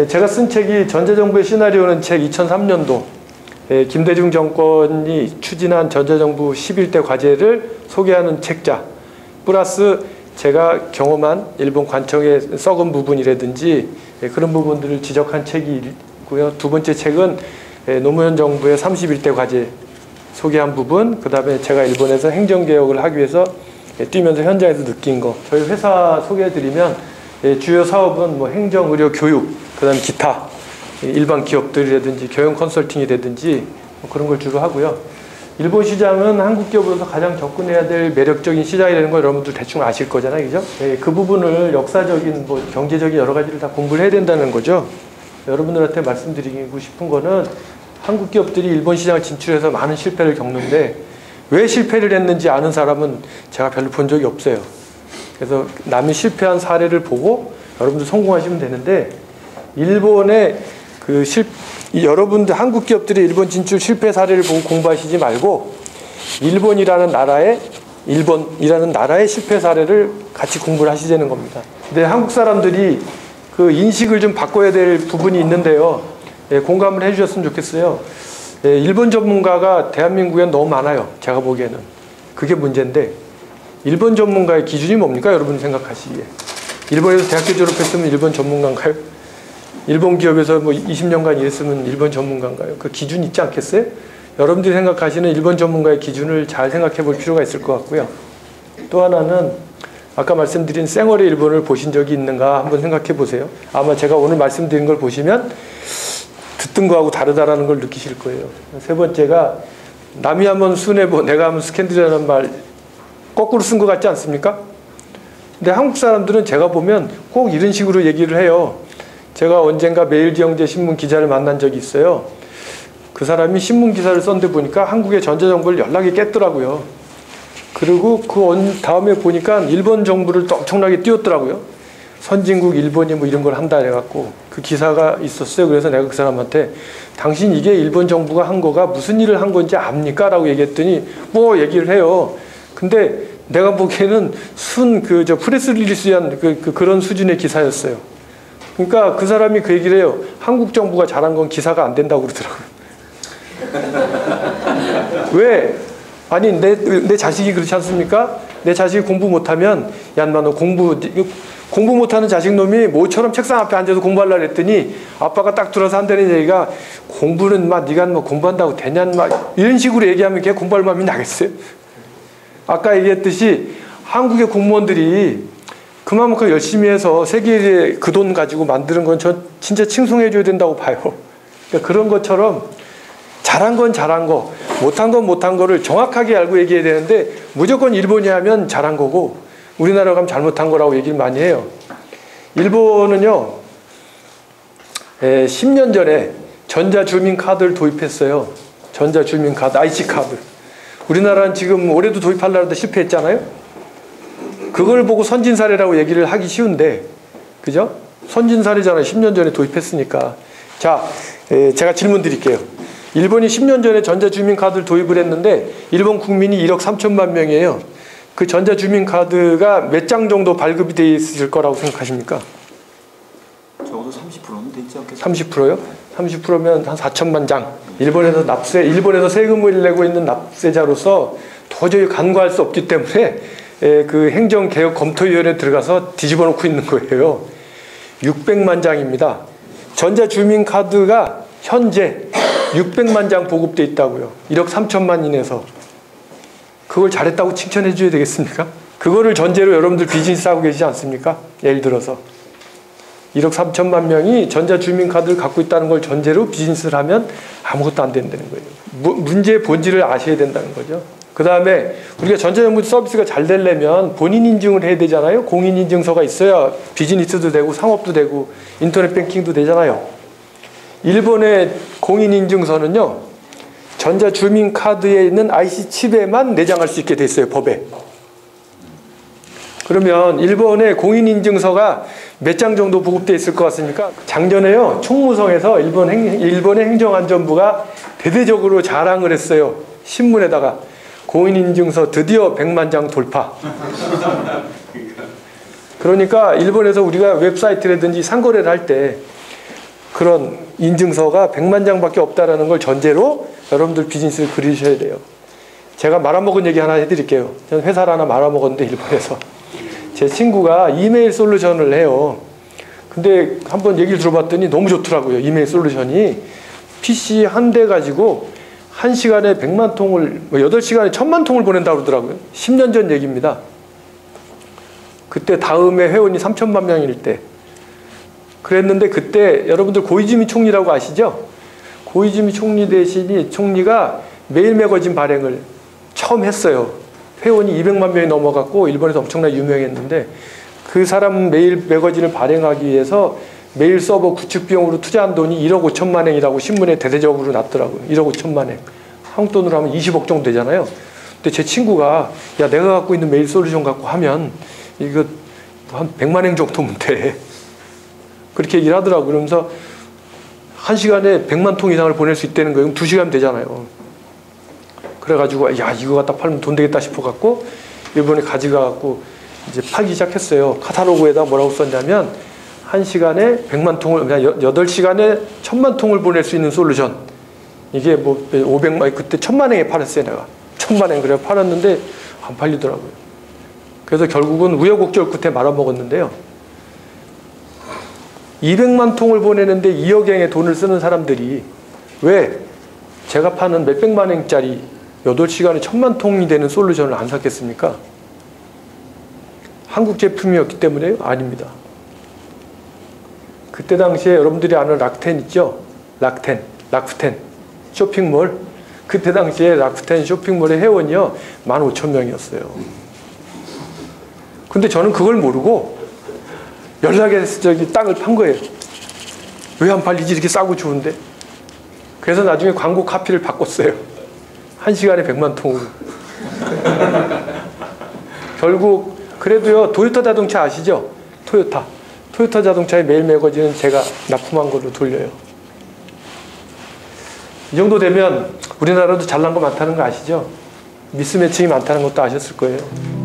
예, 제가 쓴 책이 전자정부의 시나리오는 책 2003년도 예, 김대중 정권이 추진한 전자정부 11대 과제를 소개하는 책자 플러스 제가 경험한 일본 관청의 썩은 부분이라든지 예, 그런 부분들을 지적한 책이고요. 두 번째 책은 노무현 정부의 31대 과제 소개한 부분, 그 다음에 제가 일본에서 행정개혁을 하기 위해서 뛰면서 현장에서 느낀 거. 저희 회사 소개해드리면 주요 사업은 뭐 행정, 의료, 교육, 그 다음에 기타 일반 기업들이라든지 경영 컨설팅이라든지 뭐 그런 걸 주로 하고요. 일본 시장은 한국 기업으로서 가장 접근해야 될 매력적인 시장이라는 걸 여러분들 대충 아실 거잖아요. 그죠? 네, 그 부분을 역사적인 뭐 경제적인 여러 가지를 다 공부를 해야 된다는 거죠. 여러분들한테 말씀드리고 싶은 거는 한국 기업들이 일본 시장을 진출해서 많은 실패를 겪는데 왜 실패를 했는지 아는 사람은 제가 별로 본 적이 없어요. 그래서 남이 실패한 사례를 보고 여러분들 성공하시면 되는데 일본의 그 실, 여러분들 한국 기업들이 일본 진출 실패 사례를 보고 공부하시지 말고 일본이라는 나라의 일본이라는 나라의 실패 사례를 같이 공부를 하시자는 겁니다. 근데 한국 사람들이 그 인식을 좀 바꿔야 될 부분이 있는데요. 예, 공감을 해주셨으면 좋겠어요. 예, 일본 전문가가 대한민국엔 너무 많아요. 제가 보기에는. 그게 문제인데 일본 전문가의 기준이 뭡니까? 여러분 생각하시기에. 일본에서 대학교 졸업했으면 일본 전문가인가요? 일본 기업에서 뭐 20년간 일했으면 일본 전문가인가요? 그 기준 있지 않겠어요? 여러분들이 생각하시는 일본 전문가의 기준을 잘 생각해 볼 필요가 있을 것 같고요. 또 하나는 아까 말씀드린 쌩얼의 일본을 보신 적이 있는가 한번 생각해 보세요. 아마 제가 오늘 말씀드린 걸 보시면 듣던 거하고 다르다라는 걸 느끼실 거예요. 세 번째가 남이 하면 순애보 내가 하면 스캔들이라는 말 거꾸로 쓴 것 같지 않습니까? 근데 한국 사람들은 제가 보면 꼭 이런 식으로 얘기를 해요. 제가 언젠가 매일지영제 신문 기자를 만난 적이 있어요. 그 사람이 신문 기사를 썼는데 보니까 한국의 전자정부를 연락이 깼더라고요. 그리고 그 다음에 보니까 일본 정부를 또 엄청나게 띄웠더라고요. 선진국 일본이 뭐 이런 걸 한다 해갖고 그 기사가 있었어요. 그래서 내가 그 사람한테 당신 이게 일본 정부가 한 거가 무슨 일을 한 건지 압니까? 라고 얘기했더니 뭐 얘기를 해요. 근데 내가 보기에는 순 그 저 프레스 릴리스한 그, 그 그런 수준의 기사였어요. 그러니까 그 사람이 그 얘기를 해요. 한국 정부가 잘한 건 기사가 안 된다고 그러더라고요. 왜? 아니 내, 내 자식이 그렇지 않습니까? 내 자식이 공부 못하면 야 인마 너 공부 공부 못하는 자식놈이 모처럼 책상 앞에 앉아서 공부하려 했더니 아빠가 딱 들어서 한다는 얘기가 공부는 막 네가 뭐 공부한다고 되냐 막 이런 식으로 얘기하면 걔 공부할 마음이 나겠어요? 아까 얘기했듯이 한국의 공무원들이 그만큼 열심히 해서 세계에 그 돈 가지고 만드는 건저 진짜 칭송해 줘야 된다고 봐요. 그러니까 그런 것처럼 잘한 건 잘한 거, 못한 건 못한 거를 정확하게 알고 얘기해야 되는데 무조건 일본이 하면 잘한 거고 우리나라가 하면 잘못한 거라고 얘기를 많이 해요. 일본은요, 에, 10년 전에 전자주민카드를 도입했어요. 전자주민카드, IC카드. 우리나라는 지금 올해도 도입하려는데 실패했잖아요. 그걸 보고 선진 사례라고 얘기를 하기 쉬운데, 그죠? 선진 사례잖아요. 10년 전에 도입했으니까. 자, 에, 제가 질문 드릴게요. 일본이 10년 전에 전자주민카드를 도입을 했는데, 일본 국민이 1억 3천만 명이에요. 그 전자주민카드가 몇 장 정도 발급이 돼 있을 거라고 생각하십니까? 적어도 30%는 되지 않겠어요? 30%요? 30%면 한 4천만 장. 일본에서 납세, 일본에서 세금을 내고 있는 납세자로서 도저히 간과할 수 없기 때문에 에, 그 행정개혁 검토위원회에 들어가서 뒤집어 놓고 있는 거예요. 600만 장입니다. 전자주민카드가 현재 600만 장 보급돼 있다고요. 1억 3천만 인에서. 그걸 잘했다고 칭찬해 줘야 되겠습니까? 그거를 전제로 여러분들 비즈니스 하고 계시지 않습니까? 예를 들어서 1억 3천만 명이 전자주민카드를 갖고 있다는 걸 전제로 비즈니스를 하면 아무것도 안 된다는 거예요. 무, 문제의 본질을 아셔야 된다는 거죠. 그 다음에 우리가 전자정부 서비스가 잘 되려면 본인 인증을 해야 되잖아요. 공인 인증서가 있어야 비즈니스도 되고 상업도 되고 인터넷 뱅킹도 되잖아요. 일본의 공인 인증서는요. 전자 주민 카드에 있는 IC 칩에만 내장할 수 있게 돼 있어요. 법에. 그러면 일본의 공인인증서가 몇 장 정도 보급돼 있을 것 같습니까? 작년에요. 총무성에서 일본 행, 일본의 행정안전부가 대대적으로 자랑을 했어요. 신문에다가 공인인증서 드디어 100만 장 돌파. 그러니까 일본에서 우리가 웹사이트라든지 상거래를 할 때 그런 인증서가 100만 장밖에 없다라는 걸 전제로 여러분들 비즈니스를 그리셔야 돼요. 제가 말아먹은 얘기 하나 해드릴게요. 저는 회사를 하나 말아먹었는데 일본에서 제 친구가 이메일 솔루션을 해요. 근데 한번 얘기를 들어봤더니 너무 좋더라고요. 이메일 솔루션이 PC 한 대 가지고 한 시간에 100만 통을 뭐 8시간에 1000만 통을 보낸다고 그러더라고요. 10년 전 얘기입니다. 그때 다음에 회원이 3천만 명일 때 그랬는데 그때 여러분들 고이즈미 총리라고 아시죠? 고이즈미 총리 대신이 총리가 메일 매거진 발행을 처음 했어요. 회원이 200만 명이 넘어갔고 일본에서 엄청나게 유명했는데 그 사람 메일 매거진을 발행하기 위해서 메일 서버 구축 비용으로 투자한 돈이 1억 5천만 원이라고 신문에 대대적으로 났더라고요. 1억 5천만 원. 한국 돈으로 하면 20억 정도 되잖아요. 근데 제 친구가 야 내가 갖고 있는 메일 솔루션 갖고 하면 이거 한 100만 원 정도면 돼. 그렇게 얘기를 하더라고요. 그러면서 한 시간에 100만 통 이상을 보낼 수 있다는 거예요. 그럼 2시간 되잖아요. 그래가지고 야 이거 갖다 팔면 돈 되겠다 싶어갖고 일본에 가져가갖고 이제 팔기 시작했어요. 카타로그에다 뭐라고 썼냐면 한 시간에 100만 통을 그냥 8시간에 1000만 통을 보낼 수 있는 솔루션. 이게 뭐 500만 그때 1000만 원에 팔았어요, 내가. 1000만 원 그래 팔았는데 안 팔리더라고요. 그래서 결국은 우여곡절 끝에 말아먹었는데요. 200만 통을 보내는데 2억 행의 돈을 쓰는 사람들이 왜 제가 파는 몇백만 행짜리 8시간에 1000만 통이 되는 솔루션을 안 샀겠습니까? 한국 제품이었기 때문에요? 아닙니다. 그때 당시에 여러분들이 아는 락텐 있죠? 락텐, 락프텐, 쇼핑몰. 그때 당시에 락프텐 쇼핑몰의 회원이요, 15,000명이었어요. 근데 저는 그걸 모르고 연락해서 저기 땅을 판 거예요. 왜 안 팔리지? 이렇게 싸고 좋은데. 그래서 나중에 광고 카피를 바꿨어요. 한 시간에 100만 통으로. 결국, 그래도요, 도요타 자동차 아시죠? 토요타. 토요타 자동차의 메일 매거진은 제가 납품한 걸로 돌려요. 이 정도 되면 우리나라도 잘난 거 많다는 거 아시죠? 미스매칭이 많다는 것도 아셨을 거예요.